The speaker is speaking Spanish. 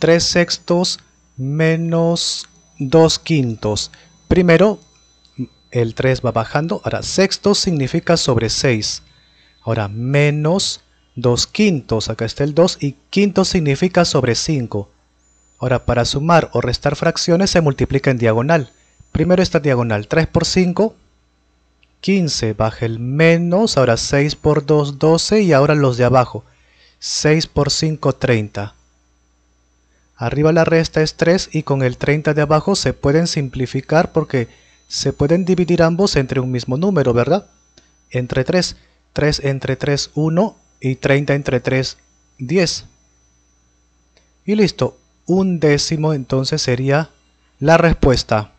3 sextos menos 2 quintos. Primero, el 3 va bajando. Ahora, sextos significa sobre 6. Ahora, menos 2 quintos. Acá está el 2. Y quinto significa sobre 5. Ahora, para sumar o restar fracciones se multiplica en diagonal. Primero esta diagonal. 3 por 5, 15. Baja el menos. Ahora 6 por 2, 12. Y ahora los de abajo. 6 por 5, 30. Arriba la resta es 3 y con el 30 de abajo se pueden simplificar porque se pueden dividir ambos entre un mismo número, ¿verdad? Entre 3. 3 entre 3, 1 y 30 entre 3, 10. Y listo, un décimo entonces sería la respuesta.